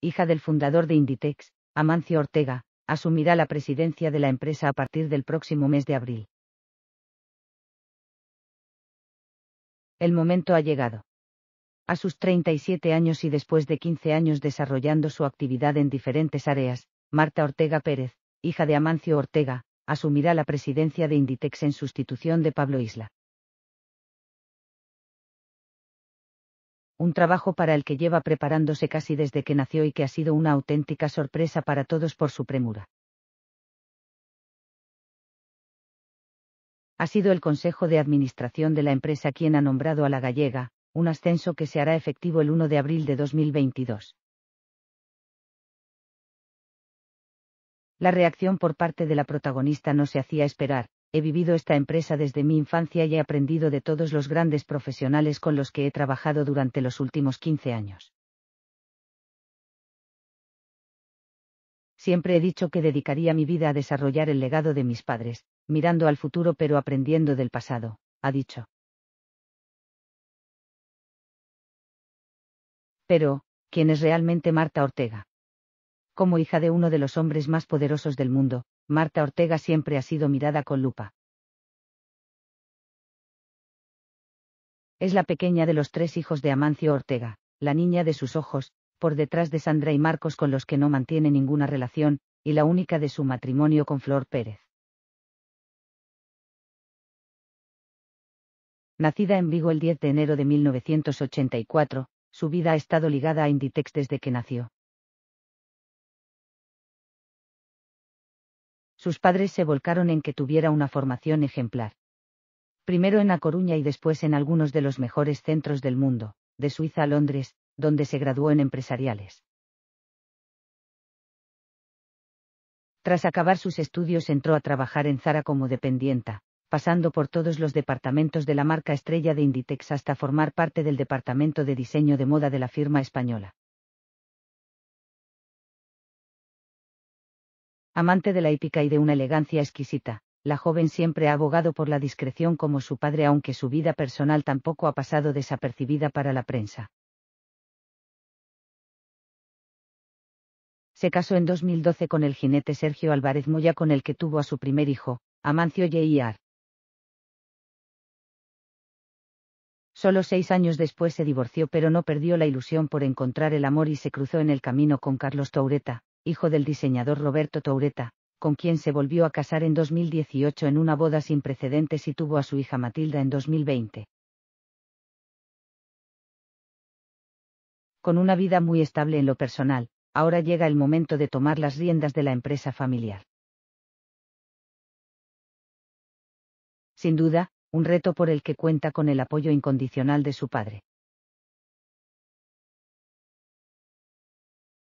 hija del fundador de Inditex, Amancio Ortega, asumirá la presidencia de la empresa a partir del próximo mes de abril. El momento ha llegado. A sus 37 años y después de 15 años desarrollando su actividad en diferentes áreas, Marta Ortega Pérez, hija de Amancio Ortega, asumirá la presidencia de Inditex en sustitución de Pablo Isla. Un trabajo para el que lleva preparándose casi desde que nació y que ha sido una auténtica sorpresa para todos por su premura. Ha sido el Consejo de Administración de la empresa quien ha nombrado a la gallega, un ascenso que se hará efectivo el 1 de abril de 2022. La reacción por parte de la protagonista no se hacía esperar, he vivido esta empresa desde mi infancia y he aprendido de todos los grandes profesionales con los que he trabajado durante los últimos 15 años. Siempre he dicho que dedicaría mi vida a desarrollar el legado de mis padres, mirando al futuro pero aprendiendo del pasado, ha dicho. Pero, ¿quién es realmente Marta Ortega? Como hija de uno de los hombres más poderosos del mundo, Marta Ortega siempre ha sido mirada con lupa. Es la pequeña de los tres hijos de Amancio Ortega, la niña de sus ojos, por detrás de Sandra y Marcos con los que no mantiene ninguna relación, y la única de su matrimonio con Flor Pérez. Nacida en Vigo el 10 de enero de 1984, su vida ha estado ligada a Inditex desde que nació. Sus padres se volcaron en que tuviera una formación ejemplar. Primero en La Coruña y después en algunos de los mejores centros del mundo, de Suiza a Londres, donde se graduó en empresariales. Tras acabar sus estudios entró a trabajar en Zara como dependienta, pasando por todos los departamentos de la marca estrella de Inditex hasta formar parte del departamento de diseño de moda de la firma española. Amante de la épica y de una elegancia exquisita, la joven siempre ha abogado por la discreción como su padre aunque su vida personal tampoco ha pasado desapercibida para la prensa. Se casó en 2012 con el jinete Sergio Álvarez Moya con el que tuvo a su primer hijo, Amancio J.I.R. Solo seis años después se divorció pero no perdió la ilusión por encontrar el amor y se cruzó en el camino con Carlos Taureta, hijo del diseñador Roberto Toureta, con quien se volvió a casar en 2018 en una boda sin precedentes y tuvo a su hija Matilda en 2020. Con una vida muy estable en lo personal, ahora llega el momento de tomar las riendas de la empresa familiar. Sin duda, un reto por el que cuenta con el apoyo incondicional de su padre.